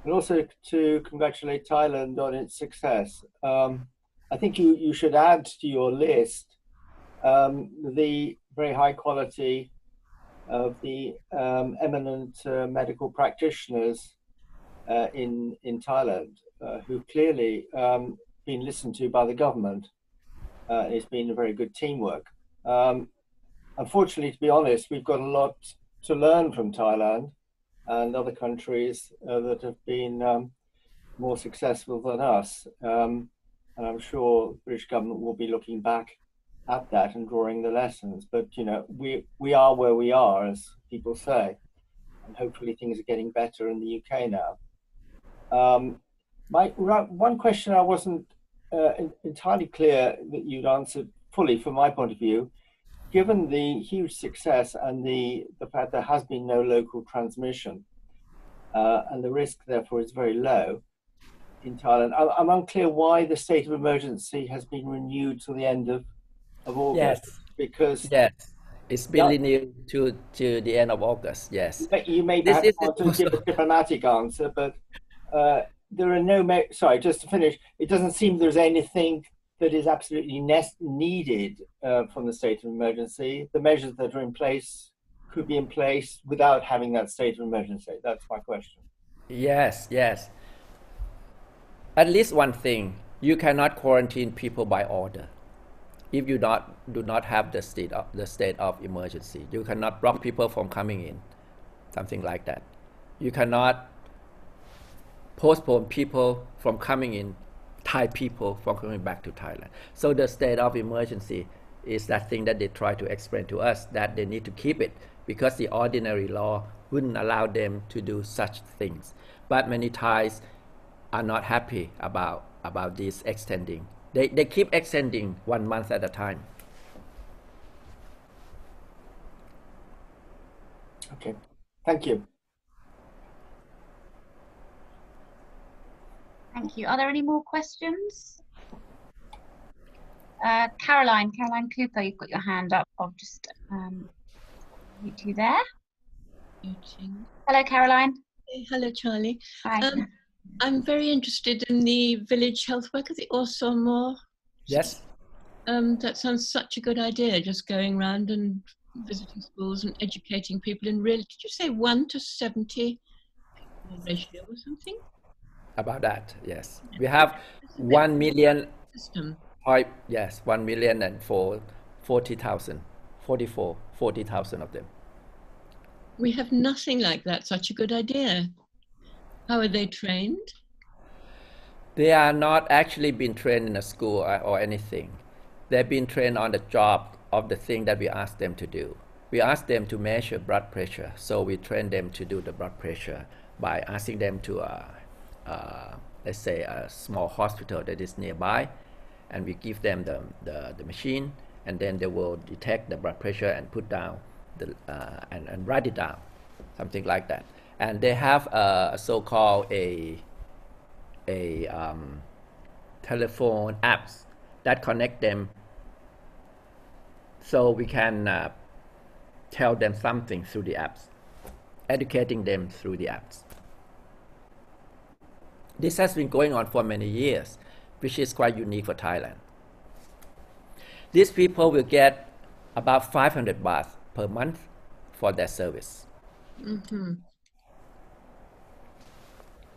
and also to congratulate Thailand on its success. Um, I think you, you should add to your list um, the very high quality of the um, eminent uh, medical practitioners uh, in in Thailand, uh, who clearly um, been listened to by the government. Uh, it's been a very good teamwork. Um, unfortunately, to be honest, we've got a lot to learn from Thailand and other countries uh, that have been um, more successful than us. Um, and I'm sure the British government will be looking back at that and drawing the lessons. But you know, we we are where we are, as people say, and hopefully things are getting better in the UK now. Um, my one question I wasn't uh, entirely clear that you'd answered fully from my point of view, given the huge success and the the fact there has been no local transmission, uh, and the risk therefore is very low in Thailand. I'm unclear why the state of emergency has been renewed to the end of of August. Yes. Because yes, it's been renewed to to the end of August. Yes. You may this have want to give a diplomatic answer, but uh, there are no. Me- sorry, just to finish, it doesn't seem there's anything that is absolutely ne- needed uh, from the state of emergency. The measures that are in place could be in place without having that state of emergency. That's my question. Yes, yes. At least one thing: you cannot quarantine people by order if you not do not have the state of the state of emergency you cannot block people from coming in something like that you cannot postpone people from coming in Thai people from coming back to Thailand so the state of emergency is that thing that they try to explain to us that they need to keep it because the ordinary law wouldn't allow them to do such things but many Thais are not happy about about this extending they, they keep extending one month at a time. Okay, thank you. Thank you. Are there any more questions? Uh, Caroline, Caroline Cooper, you've got your hand up. I'll just um, mute you there. Hello, Caroline. Hey, hello, Charlie. Hi. Um, I'm very interested in the village health worker, the Osomor. Yes. Um, that sounds such a good idea, just going around and visiting schools and educating people in real, did you say 1 to 70 ratio or something? About that, yes. We have 1 million. System. Five, yes, 1 million and for 40,000, 44, 40,000 of them. We have nothing like that, such a good idea. How are they trained? They are not actually been trained in a school or, or anything. They've been trained on the job of the thing that we ask them to do. We ask them to measure blood pressure, so we train them to do the blood pressure by asking them to, uh, uh, let's say, a small hospital that is nearby, and we give them the, the, the machine, and then they will detect the blood pressure and put down the, uh, and, and write it down, something like that. And they have a so-called a a um, telephone apps that connect them so we can uh, tell them something through the apps educating them through the apps this has been going on for many years which is quite unique for thailand these people will get about 500 baht per month for their service mm-hmm.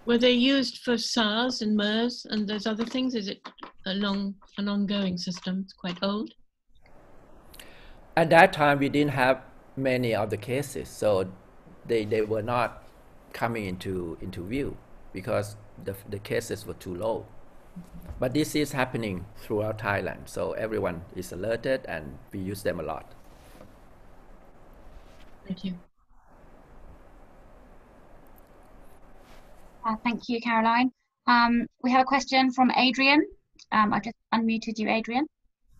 Were they used for SARS and MERS and those other things? Is it a long, an ongoing system? It's quite old. At that time, we didn't have many of the cases, so they, they were not coming into into view because the, the cases were too low. But this is happening throughout Thailand, so everyone is alerted and we use them a lot. Thank you. Uh, thank you, Caroline. Um, we have a question from Adrian. Um, I just unmuted you, Adrian.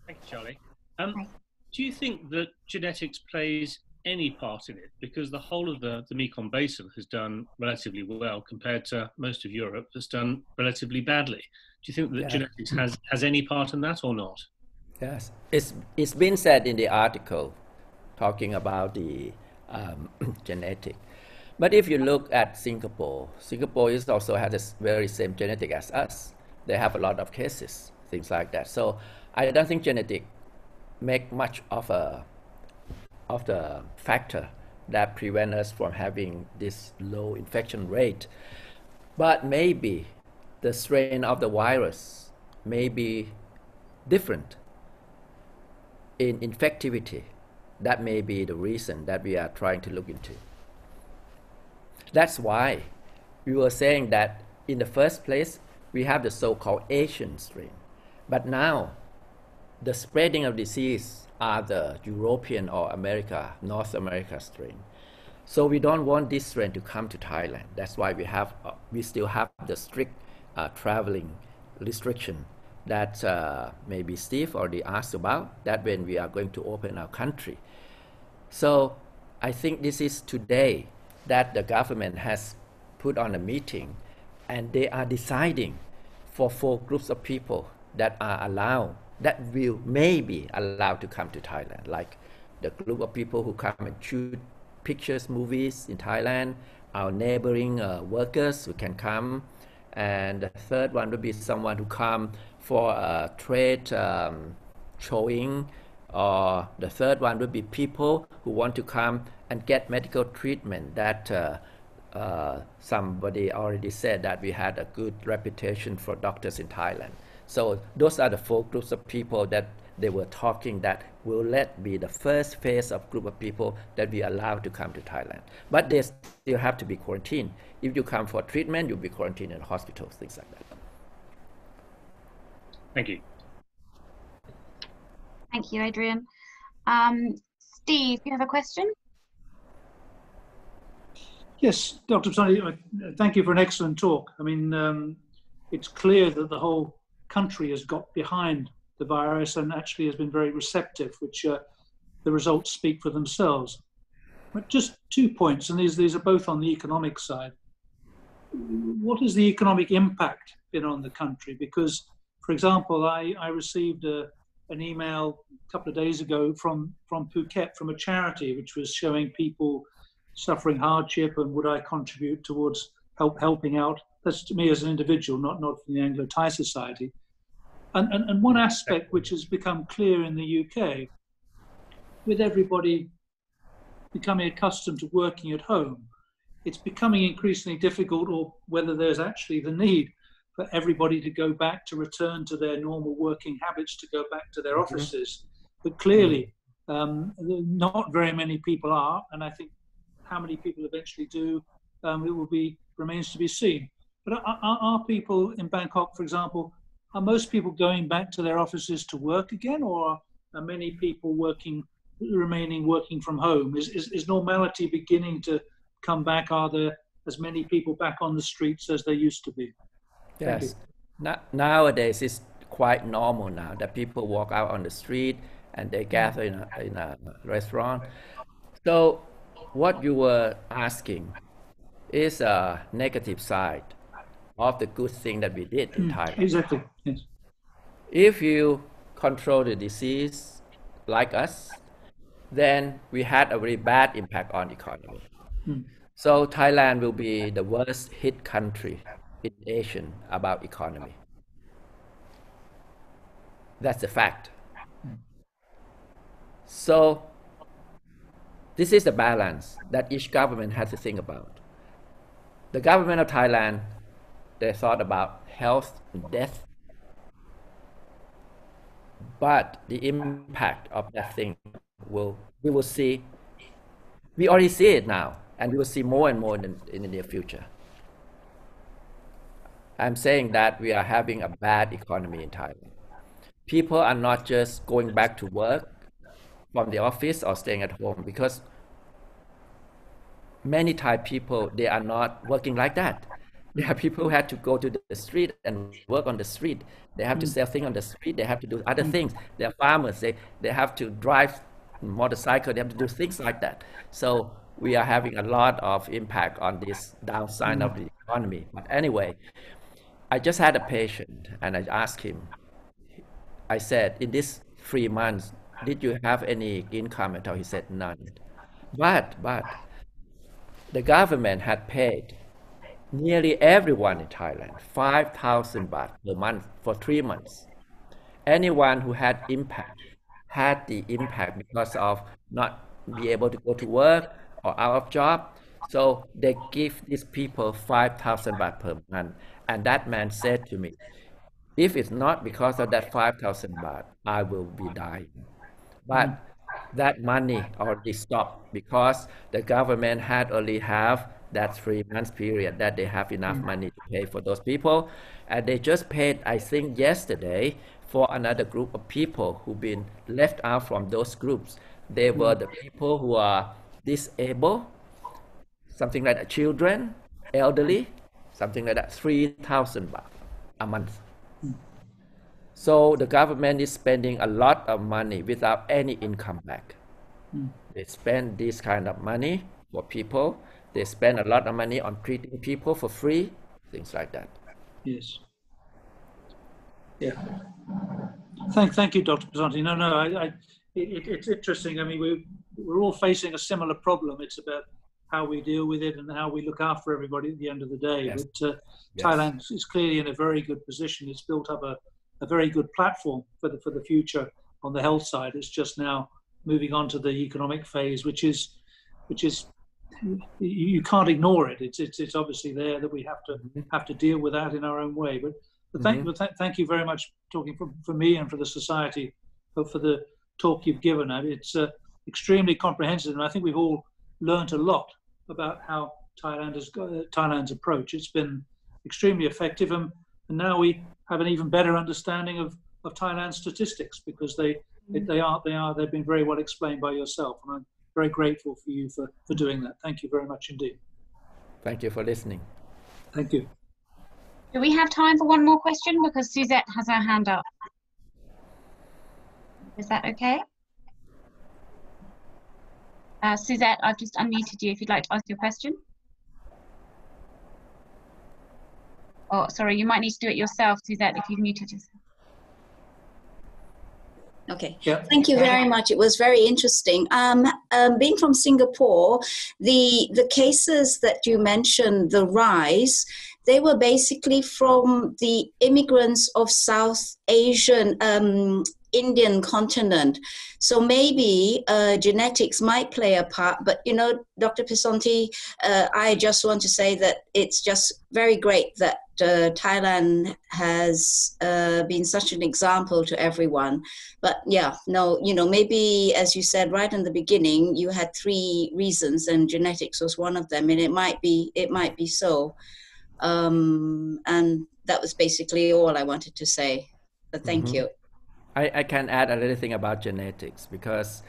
Thank you, Charlie. Um, do you think that genetics plays any part in it? Because the whole of the, the Mekong Basin has done relatively well compared to most of Europe that's done relatively badly. Do you think that yeah. genetics has, has any part in that or not? Yes, it's, it's been said in the article talking about the um, (clears throat) genetic. But if you look at Singapore, Singapore is also has the very same genetic as us. They have a lot of cases, things like that. So I don't think genetic make much of a of the factor that prevent us from having this low infection rate. But maybe the strain of the virus may be different in infectivity. That may be the reason that we are trying to look into. That's why we were saying that in the first place, we have the so-called Asian strain. But now, the spreading of disease the European or America, North America strain. So we don't want this strain to come to Thailand. That's why we have, uh, we still have the strict uh, traveling restriction that uh, maybe Steve already asked about, that when we are going to open our country. So I think this is today that the government has put on a meeting and they are deciding for four groups of people that are allowed, that will maybe allowed to come to Thailand, like the group of people who come and shoot pictures, movies in Thailand, our neighboring uh, workers who can come, and the third one would be someone who come for a trade um, showing, or the third one would be people who want to come and get medical treatment that uh, uh, somebody already said that we had a good reputation for doctors in Thailand. So those are the four groups of people that they were talking that will let be the first phase of group of people that we allow to come to Thailand. But they still have to be quarantined. If you come for treatment, you'll be quarantined in hospitals, things like that. Thank you. Thank you, Adrian. Um, Steve, you have a question? Yes, Dr. Pisonthi, uh, thank you for an excellent talk. I mean, um, it's clear that the whole country has got behind the virus and actually has been very receptive, which uh, the results speak for themselves. But just two points, and these, these are both on the economic side. What has the economic impact been on the country? Because, for example, I, I received a, an email a couple of days ago from, from Phuket from a charity which was showing people suffering hardship and would I contribute towards help helping out. That's to me as an individual, not, not from the Anglo Thai Society. And, and, and one aspect which has become clear in the UK, with everybody becoming accustomed to working at home, it's becoming increasingly difficult, or whether there's actually the need for everybody to go back to return to their normal working habits, to go back to their mm-hmm. offices. But clearly, um, not very many people are, and I think how many people eventually do, um, it will be remains to be seen. But are, are, people in Bangkok, for example, are most people going back to their offices to work again, or are many people working, remaining working from home? Is, is, is normality beginning to come back? Are there as many people back on the streets as there used to be? Yes. Nowadays, it's quite normal now that people walk out on the street and they gather in a, in a restaurant. So, what you were asking is a negative side of the good thing that we did in mm, Thailand. Exactly. Yes. If you control the disease like us, then we had a very bad impact on economy. Mm. So Thailand will be the worst hit country in Asia about economy. That's a fact. Mm. So this is the balance that each government has to think about. The government of Thailand they thought about health and death. But the impact of that thing will we will see. We already see it now, and we will see more and more in, in the near future. I'm saying that we are having a bad economy in Thailand. People are not just going back to work from the office or staying at home because many Thai people they are not working like that (laughs) there are people who had to go to the street and work on the street. They have to mm. sell things on the street. They have to do other mm. things. They're farmers. They, they have to drive motorcycle. They have to do things like that. So we are having a lot of impact on this downside of the economy. But anyway, I just had a patient and I asked him, I said, in these three months, did you have any income at all? He said, none. But, but, the government had paid nearly everyone in Thailand 5,000 baht per month for three months. Anyone who had impact had the impact because of not be able to go to work or out of job. So they give these people 5,000 baht per month. And that man said to me, if it's not because of that 5,000 baht, I will be dying. But mm. that money already stopped because the government had only have that three months period that they have enough mm. money to pay for those people. And they just paid, I think, yesterday for another group of people who've been left out from those groups. They were mm. the people who are disabled, something like that, children, elderly, something like that, 3,000 baht a month. Mm. So the government is spending a lot of money without any income back. Mm. They spend this kind of money for people. They spend a lot of money on treating people for free, things like that. Yes. Yeah. Thank, thank you, Dr. Pisonthi. No, no, I, I, it, it's interesting. I mean, we, we're all facing a similar problem. It's about how we deal with it and how we look after everybody at the end of the day. Yes. But uh, Yes. Thailand is clearly in a very good position. It's built up a, a very good platform for the for the future on the health side. It's just now moving on to the economic phase, which is which is you, you can't ignore it. It's, it's it's obviously there that we have to have to deal with that in our own way. But, but thank but th- thank you very much talking for, for me and for the society for, for the talk you've given. It's uh, extremely comprehensive, and I think we've all learnt a lot about how Thailand has got, uh, Thailand's approach. It's been extremely effective, and, and now we have an even better understanding of, of Thailand's statistics because they they are they are they've been very well explained by yourself, and I'm very grateful for you for, for doing that. Thank you very much indeed. Thank you for listening. Thank you. Do we have time for one more question? Because Suzette has her hand up. Is that okay? Uh, Suzette, I've just unmuted you if you'd like to ask your question. Oh, sorry, you might need to do it yourself, Suzette, if you've muted yourself. Okay. Yeah. Thank you very much. It was very interesting. Um, um, being from Singapore, the the cases that you mentioned, the rise, they were basically from the immigrants of South Asian, um, Indian continent. So maybe uh, genetics might play a part. But you know, Dr. Pisonthi, uh, I just want to say that it's just very great that uh, Thailand has uh, been such an example to everyone. But yeah, no, you know, maybe as you said right in the beginning, you had three reasons, and genetics was one of them, and it might be it might be so. Um, and that was basically all I wanted to say. But thank Mhm. you. I, I can add a little thing about genetics because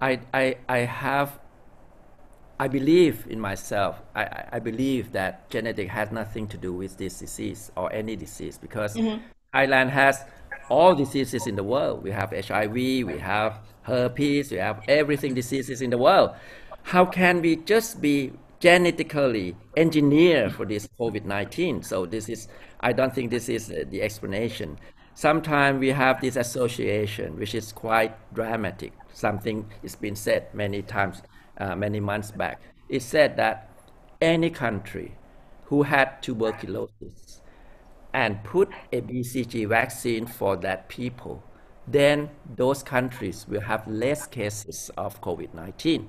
I, I, I have, I believe in myself. I, I- believe that genetic has nothing to do with this disease or any disease because mm-hmm. Thailand has all diseases in the world. We have HIV, we have herpes, we have everything diseases in the world. How can we just be genetically engineered for this COVID-19? So this is, I don't think this is the explanation. Sometimes we have this association, which is quite dramatic. Something has been said many times, uh, many months back. It said that any country who had tuberculosis and put a BCG vaccine for that people, then those countries will have less cases of COVID-19.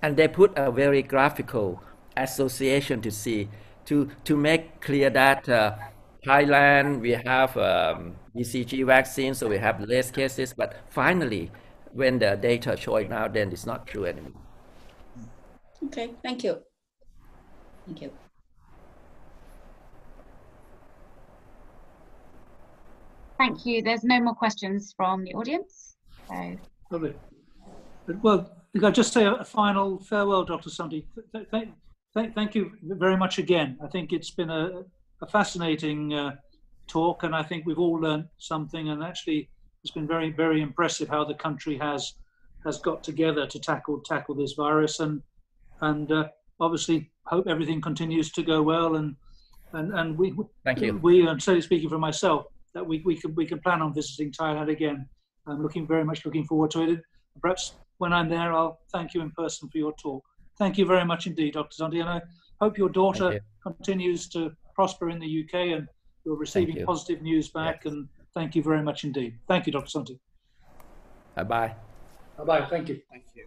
And they put a very graphical association to see, to, to make clear that uh, Thailand, we have um, BCG vaccine, so we have less cases. But finally, when the data show it now, then it's not true anymore. Okay, thank you. Thank you. Thank you. There's no more questions from the audience. So Lovely. But, Well, I'll just say a a final farewell, Dr. Sundhi. Th- th- Thank, thank you very much again. I think it's been a, a fascinating uh, talk, and I think we've all learned something. And actually, it's been very, very impressive how the country has has got together to tackle tackle this virus. And and uh, obviously, hope everything continues to go well. And and and we Thank you. we, I'm certainly speaking for myself, that we we can we can plan on visiting Thailand again I'm looking very much looking forward to it. Perhaps when I'm there, I'll thank you in person for your talk. Thank you very much indeed, Dr. Santi, and I hope your daughter you. continues to prosper in the UK and you're receiving you. positive news back. Yes. And thank you very much indeed. Thank you, Dr. Santi. Bye bye. Bye bye. Thank you. Thank you.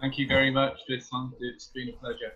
Thank you very much, Visant. It's been a pleasure.